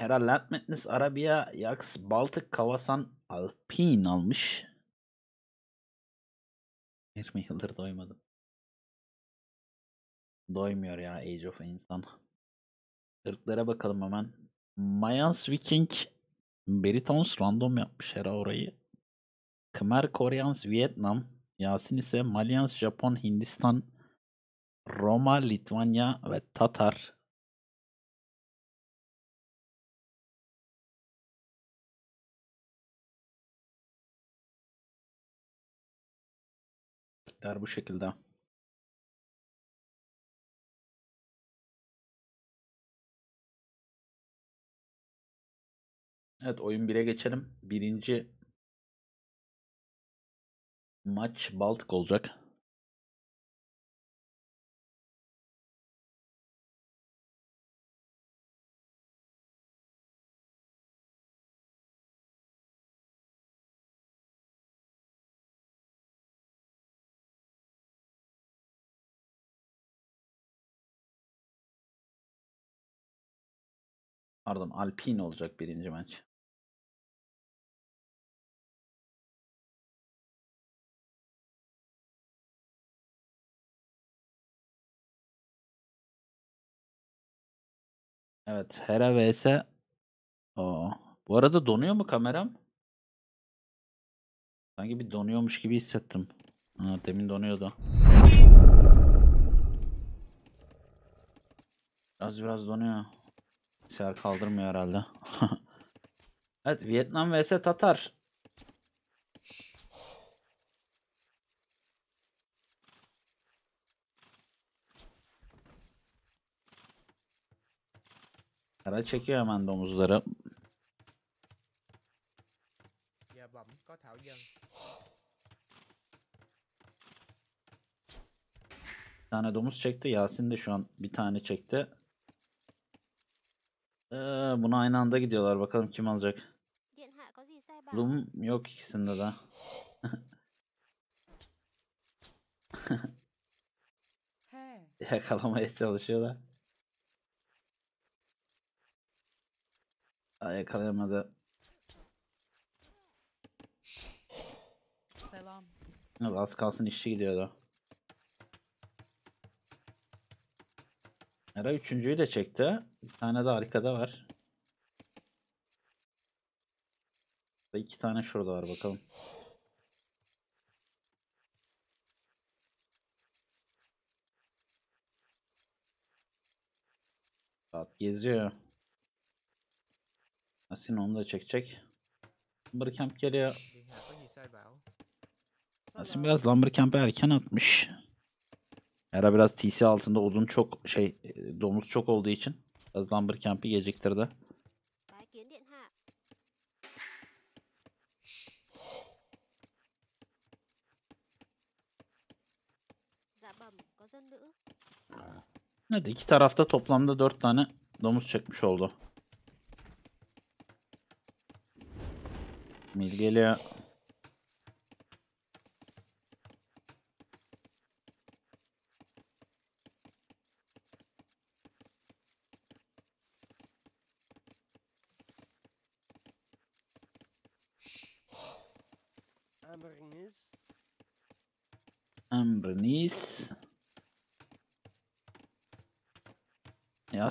Hera Land Madness Arabia Yax Baltık Kavasan Alpine almış. 20 yıldır doymadım. Doymuyor ya Age of insan. Irklara bakalım hemen. Mayans Viking Beritons random yapmış Hera orayı. Khmer Koreans Vietnam. Yasin ise Malyans Japon Hindistan Roma Litvanya ve Tatar. Irklar bu şekilde. Evet oyun 1'e geçelim. Birinci maç Baltık olacak. Pardon Alpine olacak birinci maç. Evet Hera vs. Oo. Bu arada donuyor mu kameram? Sanki bir donuyormuş gibi hissettim. Ha, demin donuyordu. Biraz biraz donuyor. Bilgisayar kaldırmıyor herhalde. evet Vietnam vs Tatar. Kara çekiyor hemen domuzları. Bir tane domuz çekti. Yasin de şu an bir tane çekti. Ee, buna aynı anda gidiyorlar. Bakalım kim alacak. Lum yok ikisinde de. Yakalamaya çalışıyorlar. Aa, yakalayamadı. Selam Az kalsın işçi gidiyordu. Era üçüncüyü de çekti. Bir tane de arkada var. İki tane şurada var bakalım. Saat geziyor. Asin onu da çekecek. Lumbercamp geliyor. Asin biraz Lumbercamp'e erken atmış. Era biraz TC altında odun çok şey e, domuz çok olduğu için biraz geciktirdi. Có dân nữ. Evet iki tarafta toplamda dört tane domuz çekmiş oldu. Mil geliyor.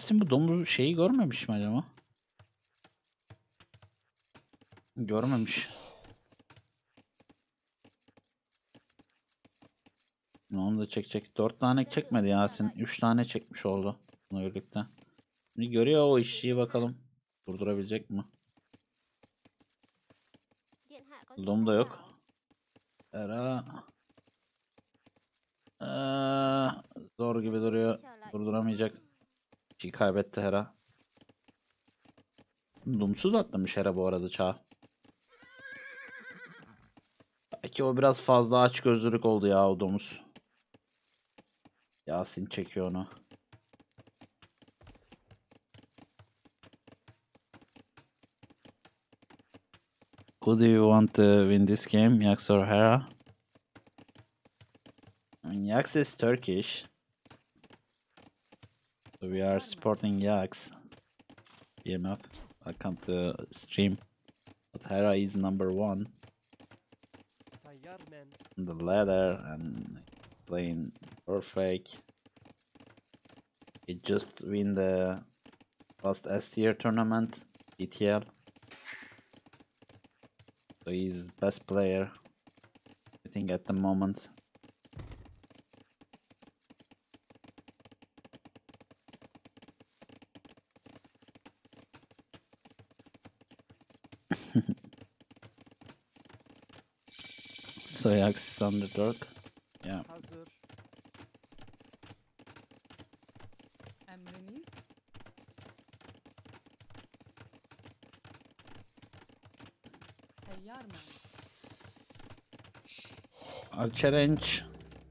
Yasin bu domuz şeyi görmemiş mi acaba? Görmemiş. Onu da çekecek. Dört tane çekmedi Yasin. Üç tane çekmiş oldu. Bununla birlikte. Görüyor o işçiyi bakalım. Durdurabilecek mi? Lum da yok. Era. Ee, zor gibi duruyor. Durduramayacak. Şey kaybetti Hera. Dumsuz atlamış Hera bu arada çağ. Belki o biraz fazla aç gözlülük oldu ya o domuz. Yasin çekiyor onu. Who do you want to win this game, Yax or Hera? Yax is Turkish. So we are supporting Yax. BMF. welcome to stream. But Hera is number one on the ladder and playing perfect. He just win the last S tier tournament, ETL. So he's best player, I think at the moment. So Ajax is. Yeah. Hazır. Emriniz? Teyyar mı? Archerange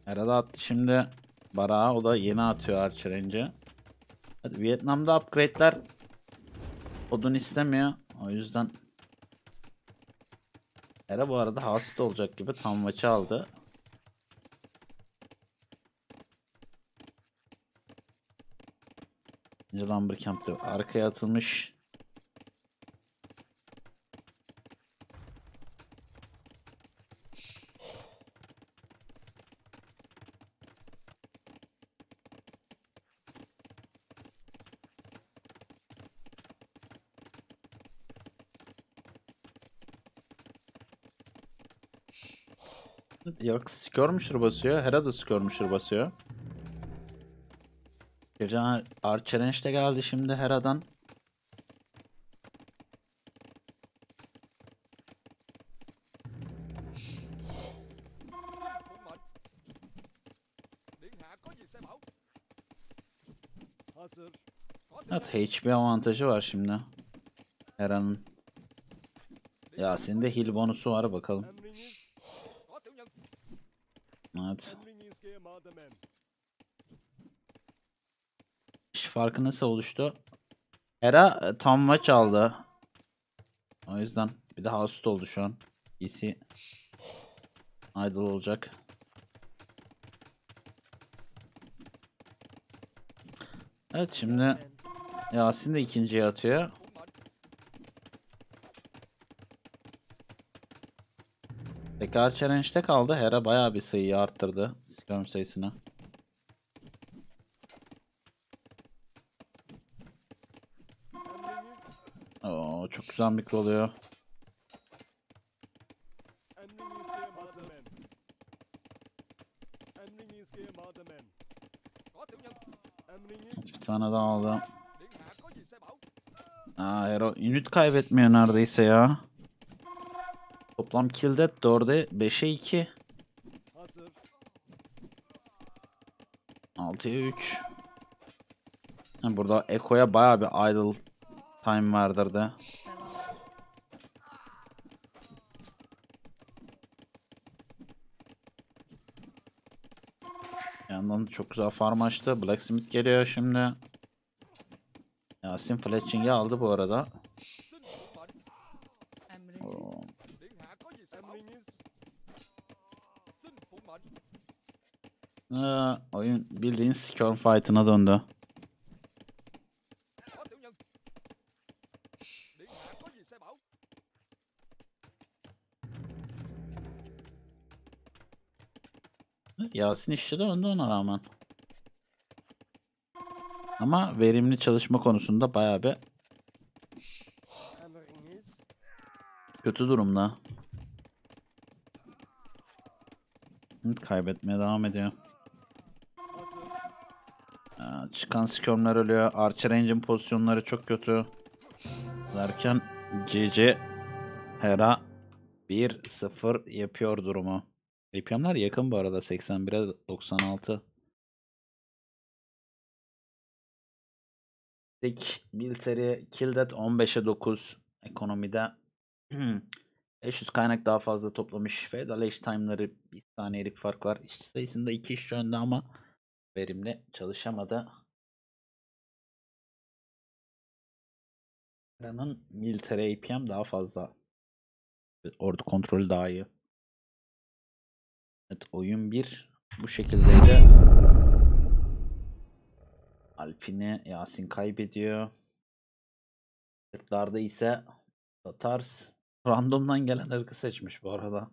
Herhalde attı şimdi Bara o da yeni atıyor Archerange'e. Hadi Vietnam'da upgrade'ler odun istemiyor. O yüzden Hera bu arada hasta olacak gibi tam maçı aldı. Lumbercamp'te arkaya atılmış. Yok skirmisher basıyor. Hera da skirmisher basıyor. Geçen Archerange de geldi şimdi Hera'dan. Evet HP avantajı var şimdi. Hera'nın. Yasin'de heal bonusu var bakalım. Evet. İş farkı nasıl oluştu? Hera e, tam maç aldı. O yüzden bir de hasta oldu şu an. PC idle olacak. Evet şimdi. Yasin de ikinciye atıyor. Tekrar challenge'de kaldı. Hera bayağı bir sayıyı arttırdı. Skirm sayısını. Oo, çok güzel mikro oluyor. Bir tane daha Aa, Hero unit kaybetmiyor neredeyse ya. Toplam kill de 4'e 5'e 2. Hazır. 6'ya 3. Ha, burada Eko'ya bayağı bir idle time. Bir yandan da çok güzel farm açtı. Blacksmith geliyor şimdi. Yasin Fletching'i aldı bu arada. Aa, oyun bildiğin Scorn Fight'ına döndü. Yasin işçi de önde ona rağmen. Ama verimli çalışma konusunda bayağı bir kötü durumda. Kaybetmeye devam ediyor. Çıkan skirmler ölüyor. Archer Range'in pozisyonları çok kötü. Derken CC Hera 1-0 yapıyor durumu. APM'ler yakın bu arada 81'e 96. Tek military kill that 15'e 9 ekonomide 500 kaynak daha fazla toplamış. Fedal Age time'ları bir saniyelik fark var. İşçi sayısında 2 işçi önde ama verimli çalışamadı. Hera'nın military APM daha fazla. Ordu kontrolü daha iyi. Evet oyun 1 bu şekildeydi. Alpine Yasin kaybediyor. Irklarda ise Tatars randomdan gelen ırkı seçmiş bu arada.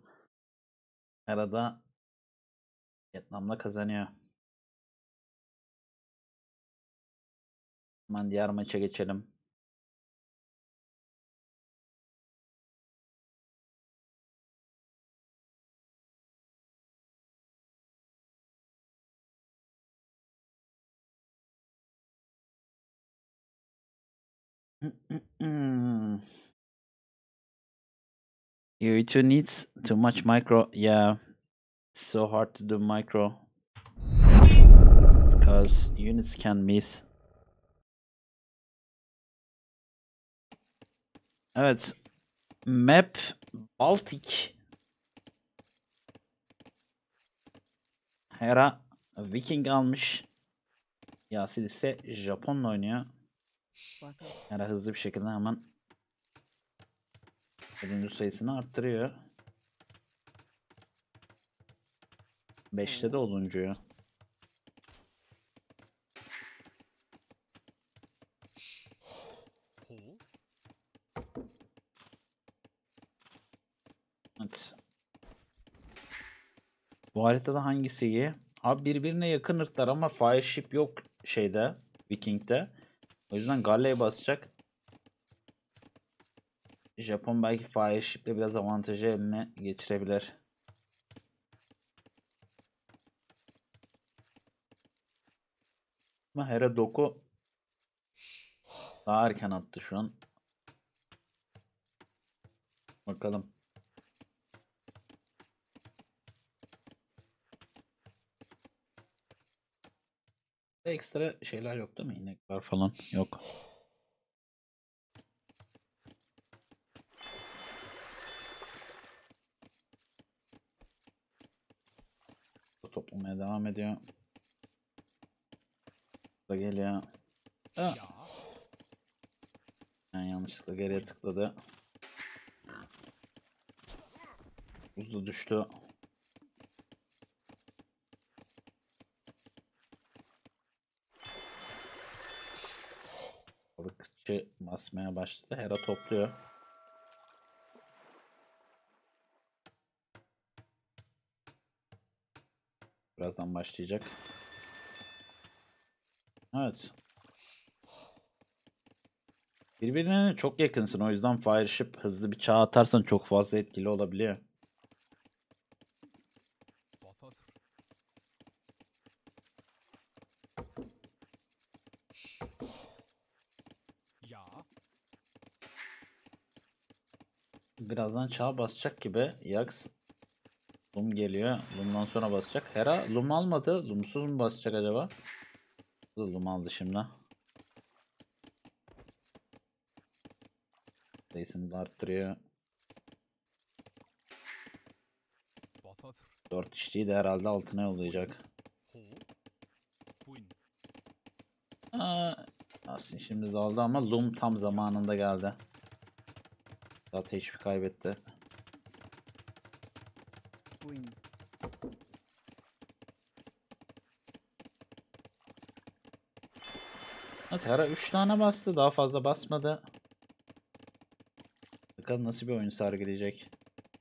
Arada Vietnam'la kazanıyor. Hemen diğer maça geçelim. UE2 needs too much micro. Yeah, it's so hard to do micro because units can miss. Evet. Map Baltic. Hera Viking almış. Yasin ise Japon'la oynuyor. Hera hızlı bir şekilde hemen Ödüncü sayısını arttırıyor. 5'te de oluncuyu. Evet. Bu haritada hangisi iyi? Abi birbirine yakın ırklar ama Fireship yok şeyde Viking'de. O yüzden Galle'ye basacak. Japon belki Fireship'le biraz avantajı eline geçirebilir. Ama Hera Doku daha erken attı şu an. Bakalım. Ekstra şeyler yok değil mi? İnekler falan yok. Toplamaya devam ediyor. Da geliyor. Aa. Yani yanlışlıkla geriye tıkladı. Buzlu düştü. Balıkçı basmaya başladı. Hera topluyor. Birazdan başlayacak. Evet. Birbirine çok yakınsın. O yüzden Fireship hızlı bir çağ atarsan çok fazla etkili olabiliyor. Birazdan çağ basacak gibi. Yax Lum geliyor. Lum'dan sonra basacak. Hera Lum almadı. Lumsuz mu basacak acaba? Lum aldı şimdi. Sayısını da arttırıyor. 4 işçiyi de herhalde altına yollayacak. Aa, aslında şimdi daldı ama Lum tam zamanında geldi. Zaten hiçbir kaybetti. Evet Hera 3 tane bastı. Daha fazla basmadı. Bakalım nasıl bir oyun sergileyecek.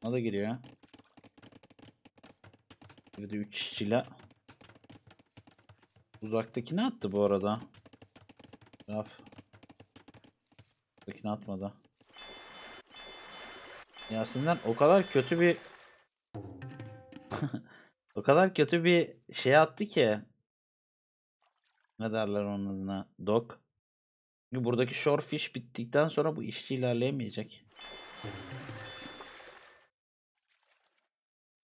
Ona da giriyor. Bir de 3 işçiyle. Uzaktakini attı bu arada. Raf. Uzaktakini atmadı. Yasin'den o kadar kötü bir o kadar kötü bir şey attı ki ne derler onun adına? Dok. Çünkü buradaki shorefish bittikten sonra bu işçi ilerleyemeyecek.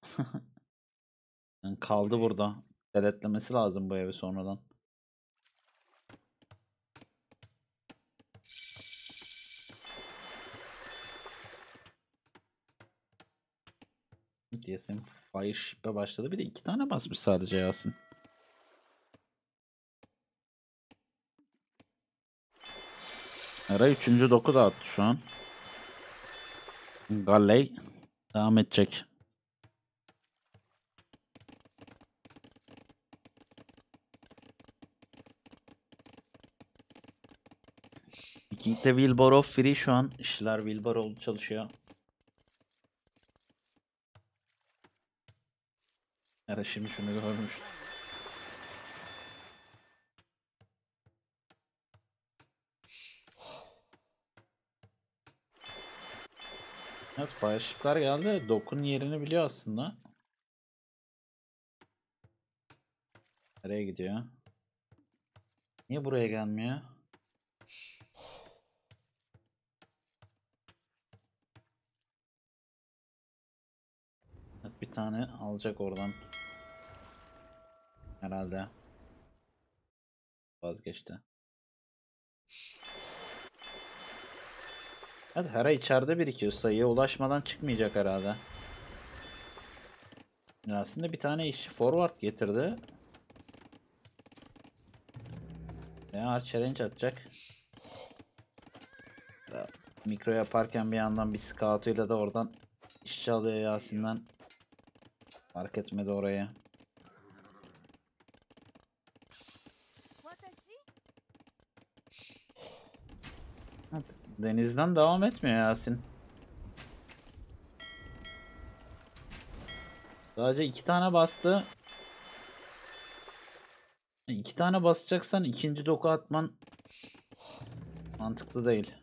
yani kaldı burada. Deletlemesi lazım bu evi sonradan. DSM Fireship'e başladı. Bir de iki tane basmış sadece Yasin. Era 3. doku da attı şu an. Galley devam edecek. Viking'de Wilborough free şu an. İşler Wilborough çalışıyor. Ara şimdi şunu görmüş. Evet Fireship'ler geldi. Dokun yerini biliyor aslında. Nereye gidiyor? Niye buraya gelmiyor? Bir tane alacak oradan. Herhalde. Vazgeçti. Hadi Hera içeride birikiyor. Sayıya ulaşmadan çıkmayacak herhalde. Ya Aslında bir tane işi forward getirdi. Ya hard challenge atacak. Mikro yaparken bir yandan bir scout'uyla da oradan işçi alıyor Yasin'den. Fark etmedi orayı. Evet, denizden devam etmiyor Yasin. Sadece iki tane bastı. İki tane basacaksan ikinci doku atman mantıklı değil.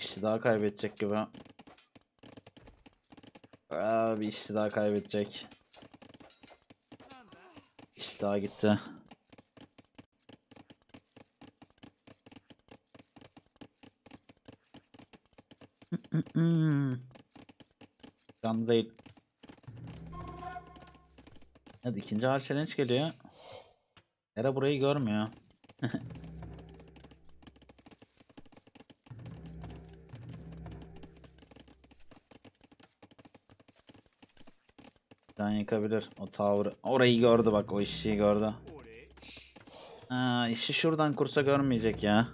İşçi daha kaybedecek gibi. Aa, bir işçi daha kaybedecek. İşçi daha gitti. Canlı değil. Hadi ikinci hard challenge geliyor. Hera burayı görmüyor. Can yakabilir o tower'ı. Orayı gördü bak o işçiyi gördü. Ha, işi şuradan kursa görmeyecek ya.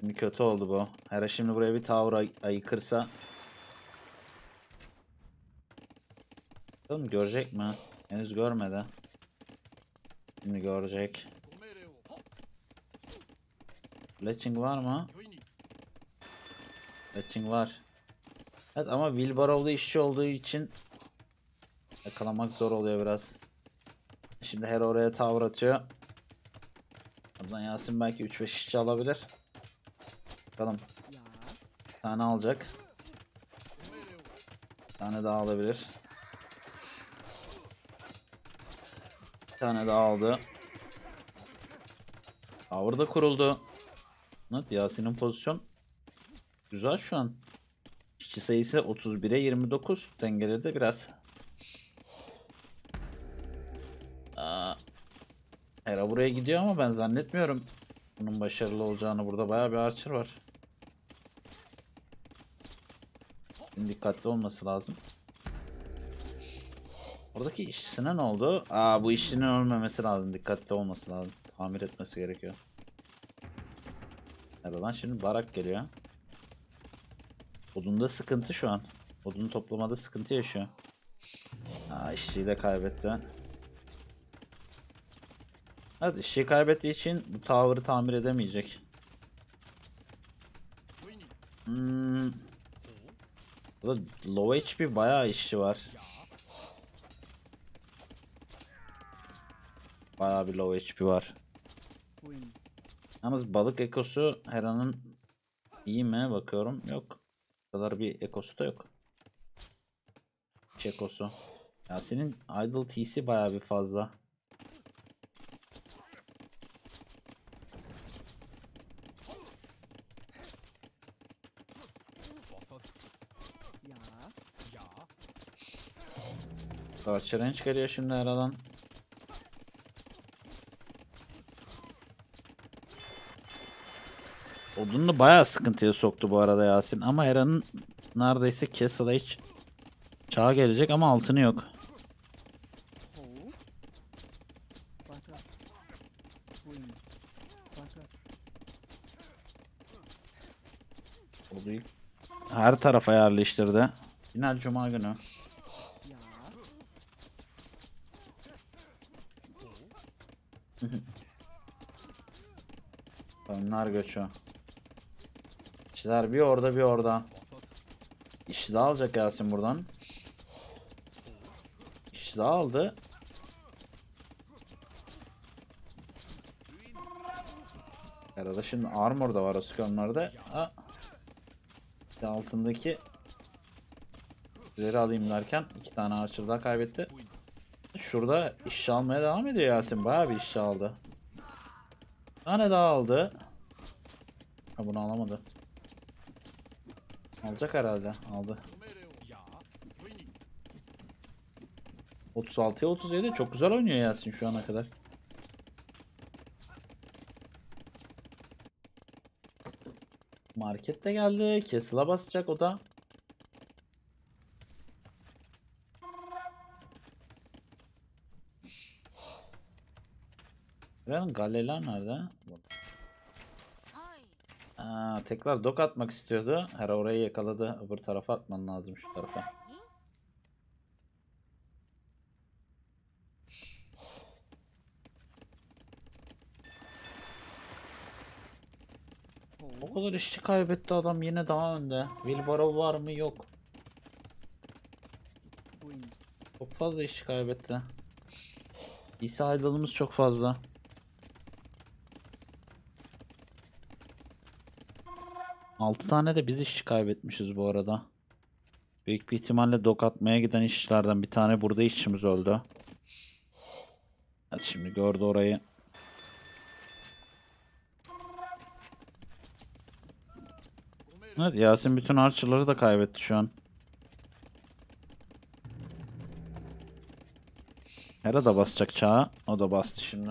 Şimdi kötü oldu bu. Hera şimdi buraya bir tower ay- ayıkırsa. Bakalım görecek mi? Henüz görmedi. Şimdi görecek. Fletching var mı? Fletching var. Evet ama Wilbarow'da işçi olduğu için yakalamak zor oluyor biraz. Şimdi her oraya tower atıyor. Oradan Yasin belki 3-5 işçi alabilir. Bakalım. Bir tane alacak. Bir tane daha alabilir. Bir tane daha aldı. Tower da kuruldu. Evet Yasin'in pozisyon güzel şu an. İşçi sayısı 31'e 29 dengeledi biraz. Aa, Hera buraya gidiyor ama ben zannetmiyorum bunun başarılı olacağını. Burada bayağı bir archer var. Şimdi dikkatli olması lazım. Oradaki işçisine ne oldu? Aa bu işçinin ölmemesi lazım. Dikkatli olması lazım. Tamir etmesi gerekiyor. Nerede lan şimdi barak geliyor. Odunda sıkıntı şu an. Odunu toplamada sıkıntı yaşıyor. Aa işçiyi de kaybetti. Evet işçiyi kaybettiği için bu tower'ı tamir edemeyecek. Hmm. Burada low HP bayağı işçi var. Bayağı bir low HP var. Yalnız balık ekosu Hera'nın iyi mi bakıyorum. Yok. Bu kadar bir ekosu da yok. Hiç ekosu. Ya senin idle TC bayağı bir fazla. Archer geliyor şimdi Hera'dan. Odunlu bayağı sıkıntıya soktu bu arada Yasin ama Hera'nın neredeyse Castle'a hiç çağa gelecek ama altını yok. Oduyu her tarafa yerleştirdi. Final Cuma günü. Onlar göçü. İşler bir orada bir orada. İşi daha alacak Yasin buradan. İşi daha aldı. Arada şimdi armor da var o skonlarda. Ha. İşte altındaki ileri alayım derken iki tane archer daha kaybetti. Şurada iş almaya devam ediyor Yasin. Bayağı bir iş aldı. Bir tane daha aldı. Ha bunu alamadı. Alacak herhalde. Aldı. 36'ya 37 çok güzel oynuyor Yasin şu ana kadar. Market de geldi. Castle'a basacak o da. Galeler nerede? Tekrar dok atmak istiyordu. Her orayı yakaladı. Öbür tarafa atman lazım şu tarafa. O kadar işçi kaybetti adam yine daha önde. Wilbaro var mı? Yok. Çok fazla işçi kaybetti. İsa aydalımız çok fazla. Altı tane de biz işçi kaybetmişiz bu arada. Büyük bir ihtimalle dok atmaya giden işçilerden bir tane burada işçimiz öldü. Evet şimdi gördü orayı. Evet Yasin bütün archer'ları da kaybetti şu an. Hera da basacak çağa. O da bastı şimdi.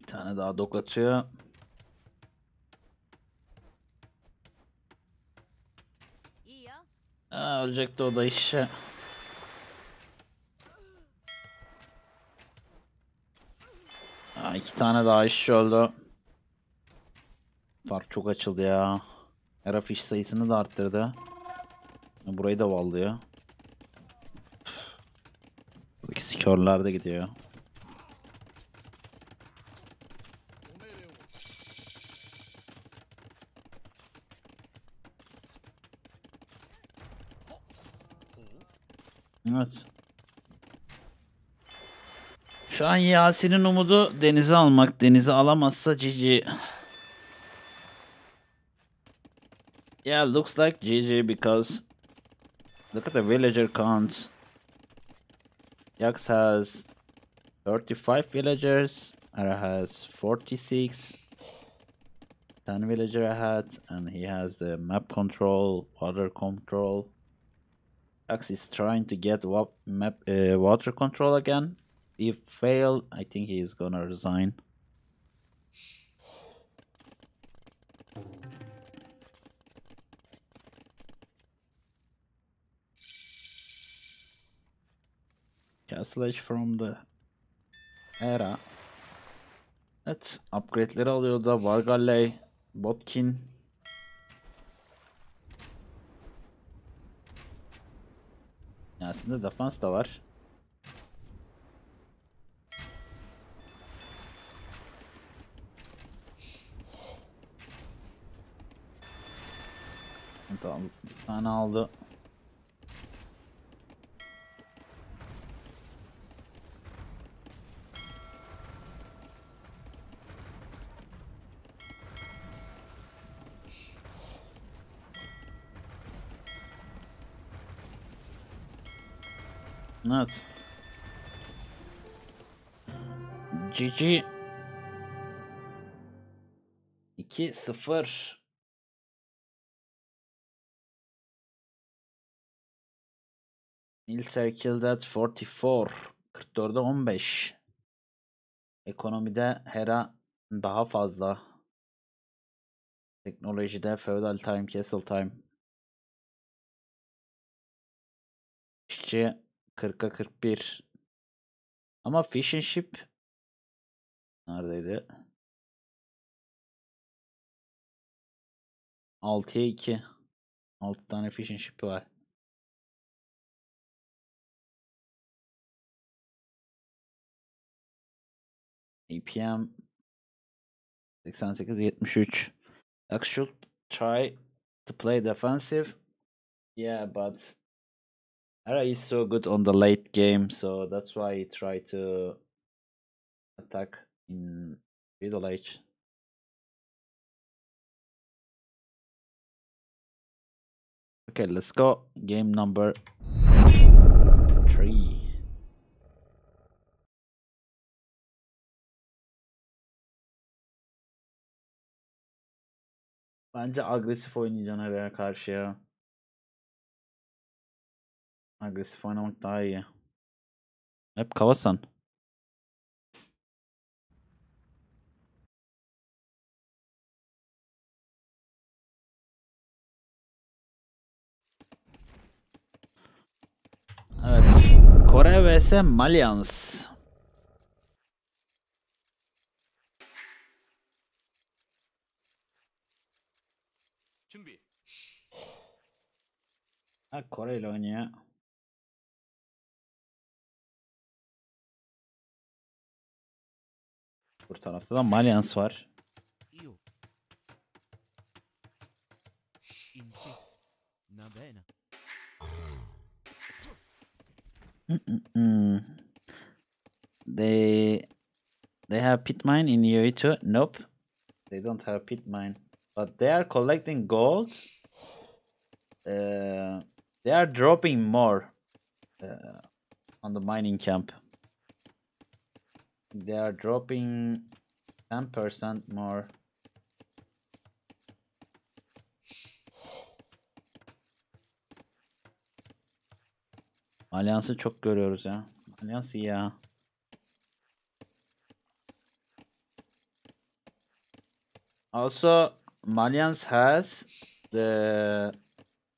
Bir tane daha dok atıyor. Aa, ölecekti o da işe. Aa, iki tane daha işçi öldü. Fark çok açıldı ya. Hera fiş sayısını da arttırdı. Burayı da vallıyor. Buradaki skörler de gidiyor. Evet. Şu an Yasin'in umudu denize almak. Denize alamazsa GG. Yeah, looks like GG because look at the villager count. Yax has 35 villagers. Ara has 46. 10 villager ahead, and he has the map control, water control. Axe is trying to get wa- map uh, water control again. If fail, I think he is gonna resign. Castle from the era. Evet, upgrade'leri alıyor da Vargalley, Botkin. Aslında defans da var. Tamam, bir tane aldı. Evet. GG 2-0 Military killed at 44 44'e 15 Ekonomide Hera daha fazla. Teknolojide Feudal Time, Castle Time. İşçi 40'a 41 Ama Fish and Ship Neredeydi? 6'ya 2. 6 tane fishing ship'i var. APM 88-73. Ducks should try to play defensive. Yeah, but Ara is so good on the late game, so that's why he tried to attack in middle age. Okay, let's go. Game number three. Bence agresif oynayacaksın araya karşı ya. Agresif oynamak daha iyi. Hep Kavasan. Evet. Kore vs Malians. Ha Kore ile oynuyor. Bu tarafta da Malians var. They they have pit mine in too. Nope, they don't have pit mine, but they are collecting gold. Uh, they are dropping more uh, on the mining camp. They are dropping ten percent more. Alyans'ı çok görüyoruz ya. Alyans iyi ya. Also, Malians has the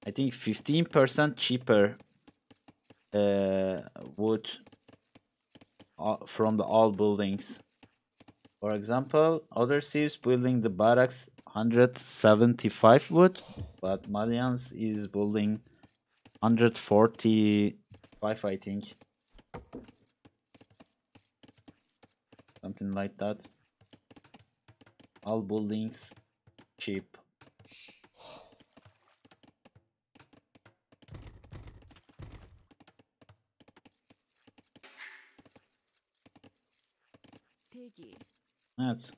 I think 15% cheaper uh, wood from the all buildings. For example, other thieves building the barracks 175 wood, but Malians is building 145 I think. Something like that. All buildings cheap. Evet.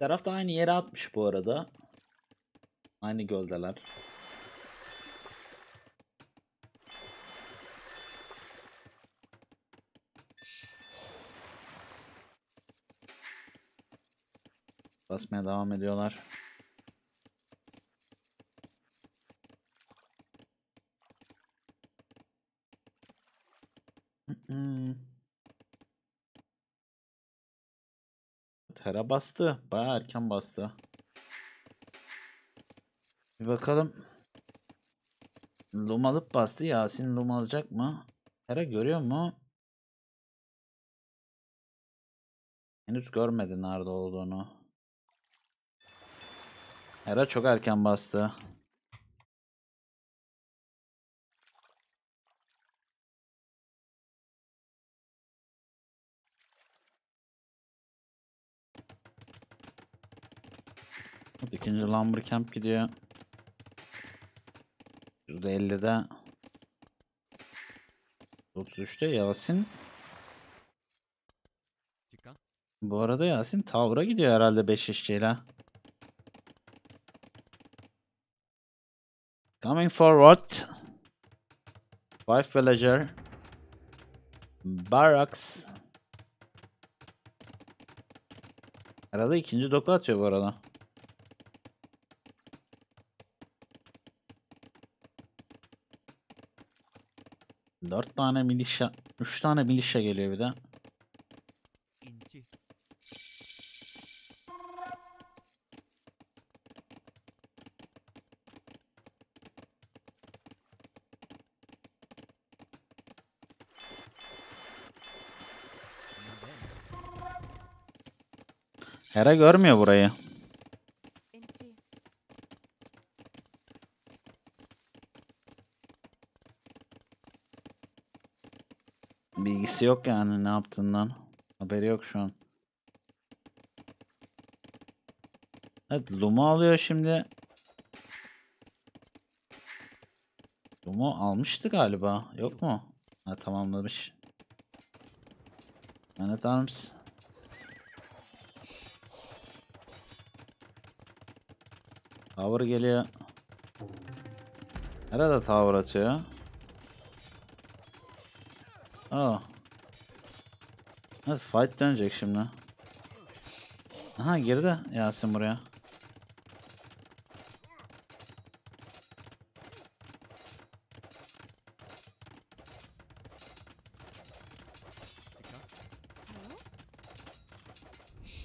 Da aynı yere atmış bu arada. Aynı göldeler. Basmaya devam ediyorlar. Hmm. Bastı. Bayağı erken bastı. Bir bakalım. Lum alıp bastı. Yasin Lum alacak mı? Tera görüyor mu? Henüz görmedi nerede olduğunu. Hera çok erken bastı. İkinci Lumber Camp gidiyor. %50'de 33'te Yasin. Bu arada Yasin Tower'a gidiyor herhalde 5 işçiyle. Coming forward. Five villager. Barracks. Arada ikinci doku atıyor bu arada. Dört tane milişe, üç tane milişe geliyor bir de. Hera görmüyor burayı. Yok yani ne yaptığından. Haberi yok şu an. Evet Lum'u alıyor şimdi. Lum'u almıştı galiba. Yok mu? Ha tamamlamış. Man at Arms. Tower geliyor. Nerede tower atıyor? Aa. Evet fight dönecek şimdi. Aha girdi Yasin buraya.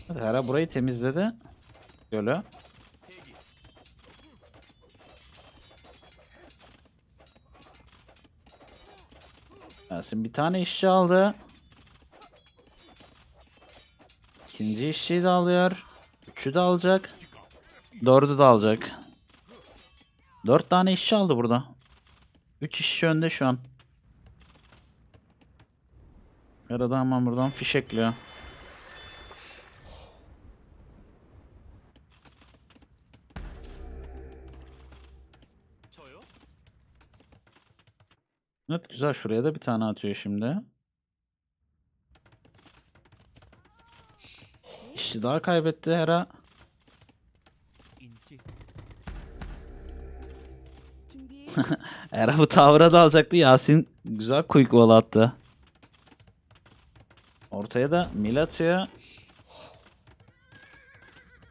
Evet, Hera burayı temizledi. Gölü. Yasin bir tane işçi aldı. İkinci işçiyi de alıyor. Üçü de alacak. Dördü de alacak. Dört tane işçi aldı burada. Üç işçi önde şu an. Arada hemen buradan fişekliyor. Evet güzel şuraya da bir tane atıyor şimdi. kişi daha kaybetti Hera. Hera bu tavra da alacaktı. Yasin güzel quick wall attı. Ortaya da mil atıyor.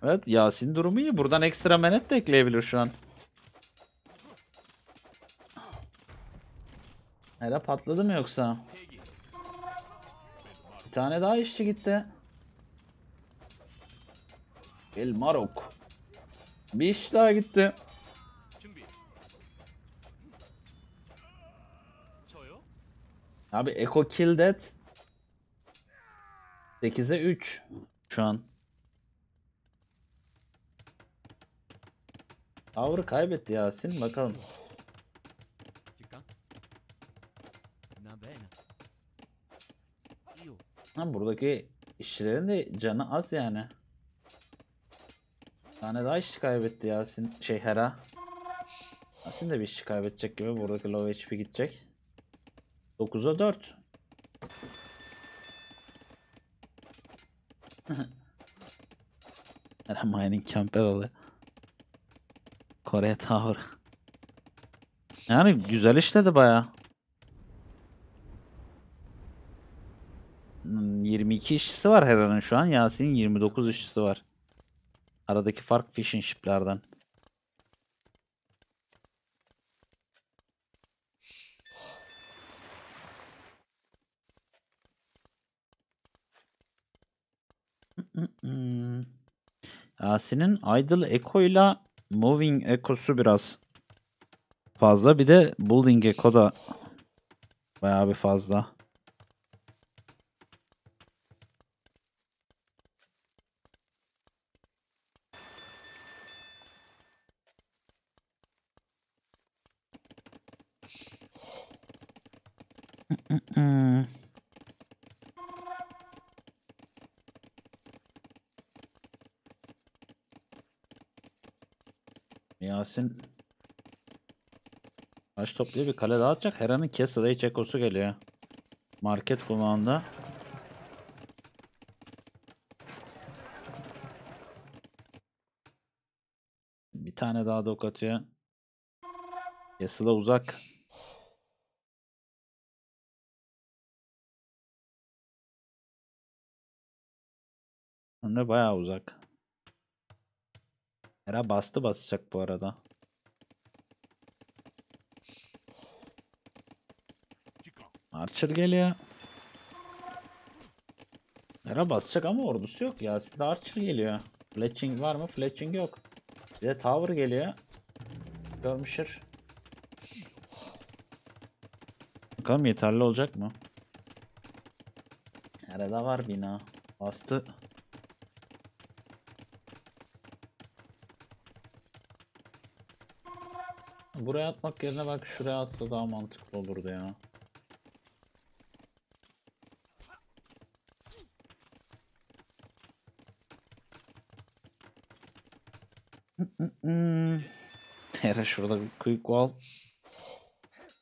Evet Yasin durumu iyi. Buradan ekstra menet de ekleyebilir şu an. Hera patladı mı yoksa? Bir tane daha işçi gitti. El Marok. Bir iş daha gitti. Abi Echo Kill Dead 8'e 3 şu an. Tower'ı kaybetti Yasin bakalım. Ha, buradaki işçilerin de canı az yani. Tane daha işçi kaybetti Yasin. Şey Hera. Yasin de bir işçi kaybedecek gibi. Buradaki low HP gidecek. 9'a 4. Hera mining camper oluyor. Kore Tower. Yani güzel işledi baya. Hmm, 22 işçisi var Hera'nın şu an. Yasin'in 29 işçisi var. Aradaki fark fishing ship'lerden. Yasin'in Idle Echo ile Moving Echo'su biraz fazla. Bir de Building Echo da bayağı bir fazla. Yasin Taş topluyor bir kale dağıtacak. Hera'nın Castle Age Echo'su geliyor. Market kulağında. Bir tane daha dok atıyor. Castle'a uzak. De bayağı uzak. Hera bastı basacak bu arada. Archer geliyor. Hera basacak ama ordusu yok. Yasin'de Archer geliyor. Fletching var mı? Fletching yok. De Tower geliyor. Görmüşür. Bakalım yeterli olacak mı? Hera'da var bina. Bastı. Buraya atmak yerine bak şuraya atsa daha mantıklı olurdu ya. Hera şurada bir quick wall.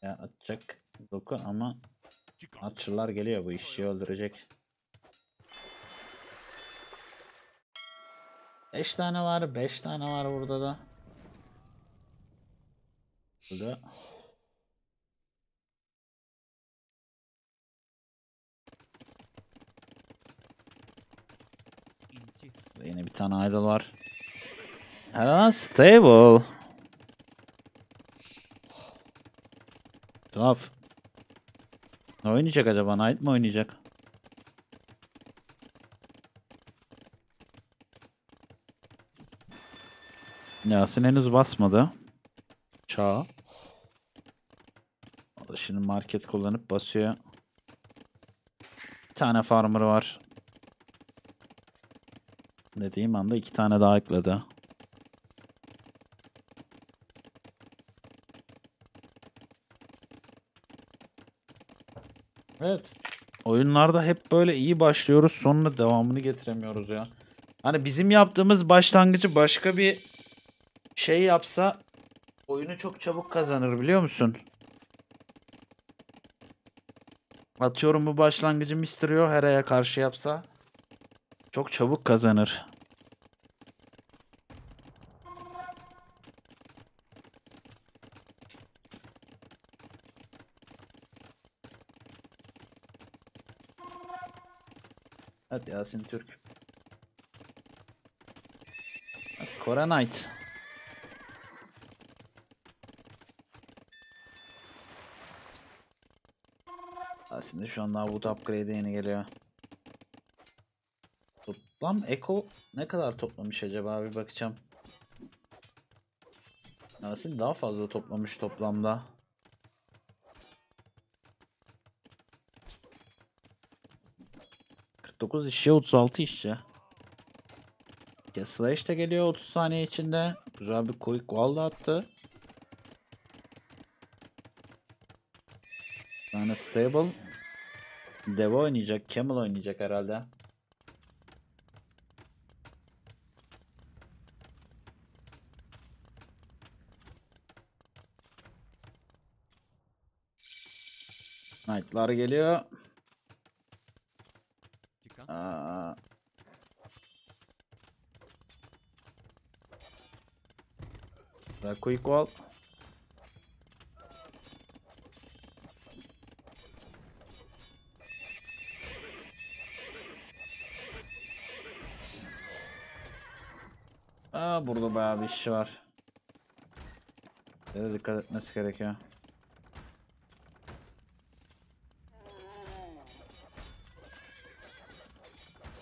Ya atacak doku ama Archer'lar geliyor bu işi öldürecek. 5 tane var, 5 tane var burada da. 지 Burada Yine bir tane idol var. Hello stable. Tuhaf. Ne oynayacak acaba? Knight mi oynayacak? Yasin henüz basmadı. Çağ. Şimdi market kullanıp basıyor. Bir tane farmer var. Dediğim anda iki tane daha ekledi. Evet. Oyunlarda hep böyle iyi başlıyoruz sonra devamını getiremiyoruz ya. Hani bizim yaptığımız başlangıcı başka bir şey yapsa oyunu çok çabuk kazanır biliyor musun? Atıyorum bu başlangıcı Mysterio Hera'ya karşı yapsa çok çabuk kazanır. Hadi Yasin Türk. Hadi Aslında şu an daha Wood upgrade yeni geliyor. Toplam Echo ne kadar toplamış acaba bir bakacağım. Yasin daha fazla toplamış toplamda. ...49 işçi 36 işçi. Ya Slash de geliyor 30 saniye içinde. Güzel bir quick wall da attı. Bir stable. Dev oynayacak, Camel oynayacak herhalde. Knight'lar geliyor. Aa. Quick wall. İş var. Böyle dikkat etmesi gerekiyor.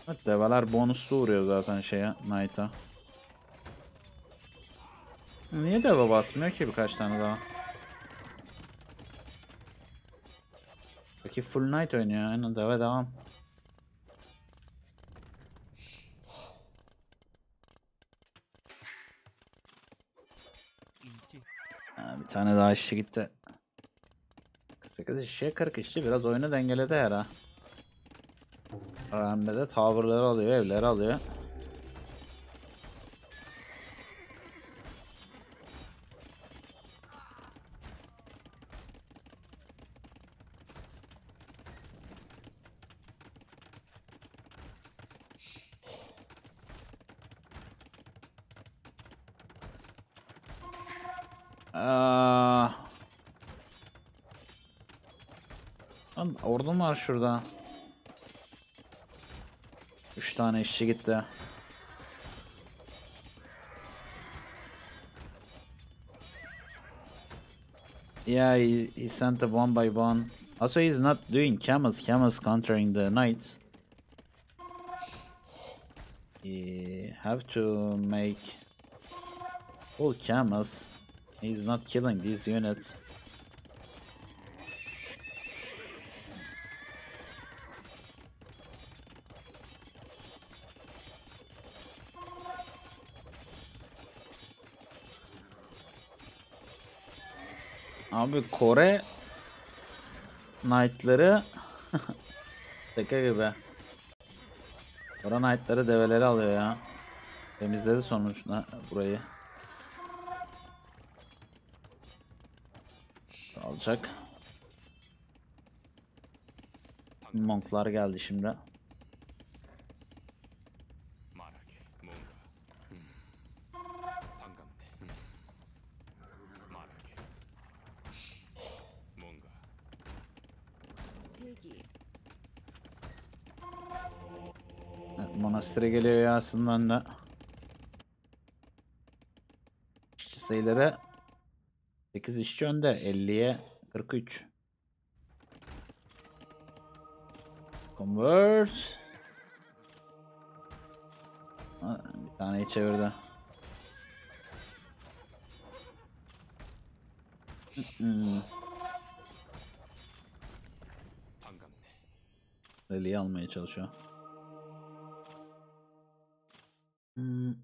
Evet develer bonuslu vuruyor zaten şeye Knight'a. Niye deve basmıyor ki birkaç tane daha? Peki full Knight oynuyor aynen deve devam. İşçi gitti. 48 işçiye 40 işçi biraz oyunu dengeledi herhalde. Rambe de tavırları alıyor, evleri alıyor. Aa. Lan ordum var şurada. 3 tane işçi gitti. Yeah, he, he sent them one by one. Also, he's not doing camels. Camels countering the knights. He have to make full camels. He's not killing these units. Abi Kore Knight'ları Şaka gibi. Kore Knight'ları develeri alıyor ya. Temizledi sonuçta burayı. yapacak. Monklar geldi şimdi. Evet, monastere geliyor Yasin'den de. İşçi sayıları 8 işçi önde 50'ye 43. Convert. Bir taneyi çevirdi. Rally'i almaya çalışıyor. Hmm.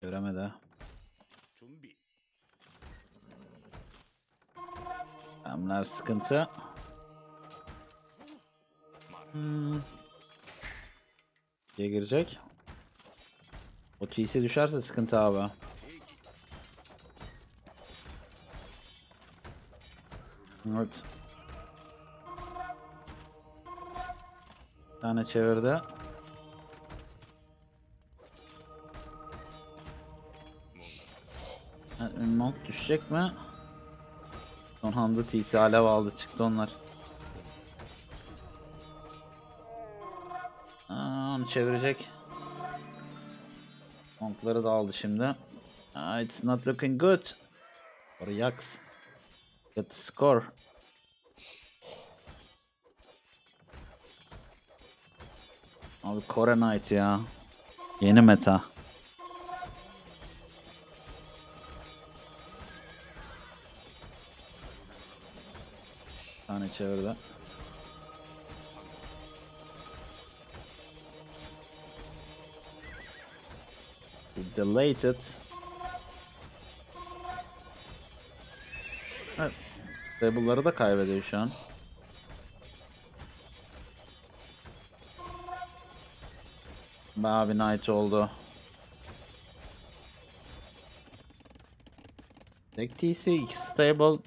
Göremedi. Hamler sıkıntı. Hmm. Diye girecek. O TC düşerse sıkıntı abi. Evet. Bir tane çevirdi. Mount düşecek mi? Son anda TC alev aldı çıktı onlar. Aa, onu çevirecek. Monkları da aldı şimdi. Aa, it's not looking good. For Yax. Get the score. Abi Kore Knight ya. Yeni meta. Çevirdi. İt. Evet. Table'ları da kaybediyor şu an. Bayağı bir night oldu. Tek TC, stable.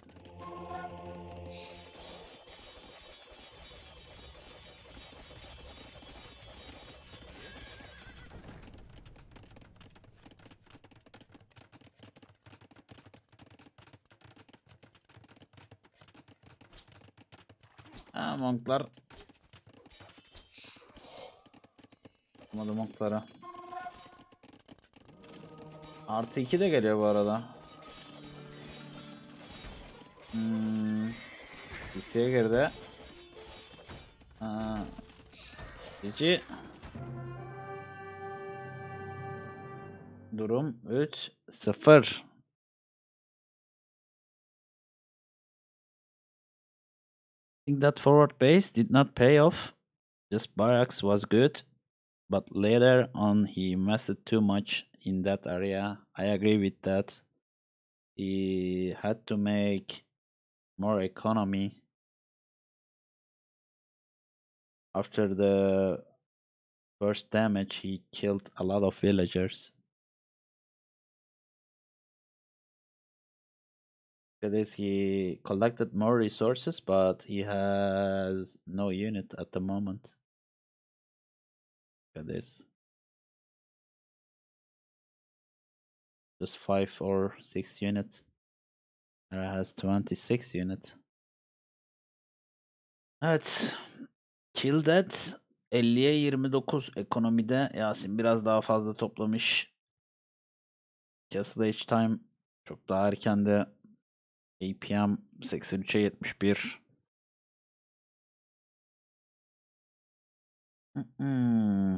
Monklara. Artı 2 de geliyor bu arada. Hmm. DC'ye girdi. Cici. Durum 3 0. think that forward base did not pay off. Just barracks was good, but later on he invested too much in that area. I agree with that. He had to make more economy after the first damage. He killed a lot of villagers. Look at this, he collected more resources, but he has no unit at the moment. This. Just five or six units. There has 26 units. Evet. Kill Dead 50'ye 29 ekonomide Yasin biraz daha fazla toplamış. Castle H Time çok daha erken de APM 83'e 71. Hmm.